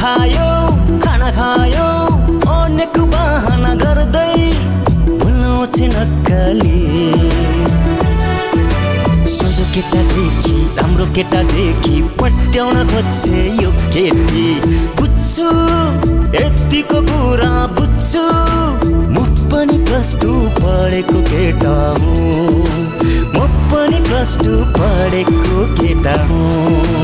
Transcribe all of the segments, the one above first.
खायो खाना खायो अनेक बहाना गर्दै भुल्नु केटा सोझो केटादेखि राम्रो केटादेखि पट्याउन खोज्छे यो केटी। बुझ्छु यतिको कुरा बुझ्छु म पनि प्लस पढेको केटा हुँ। म पनि प्लस पढेको केटा हुँ।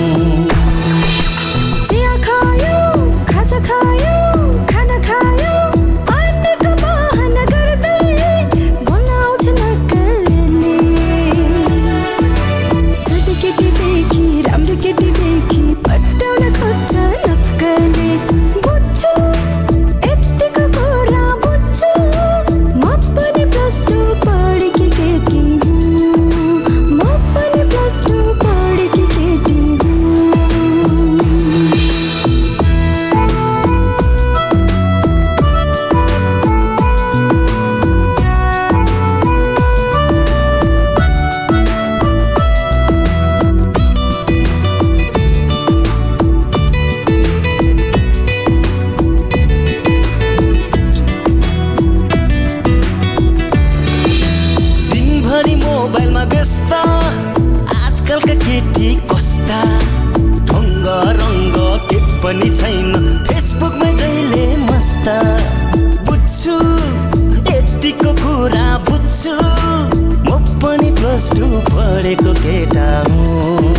मोबाइलमा व्यस्त। आजकलका केटी कस्ता ढङ्ग रङ्ग के पनि छैन। फेसबुकमै जहिले मस्त। बुझ्छु यतिको कुरा बुझ्छु। म पनि प्लस टू पढेको केटा हुँ।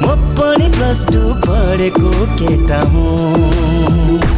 म पनि प्लस टू पढेको केटा हुँ।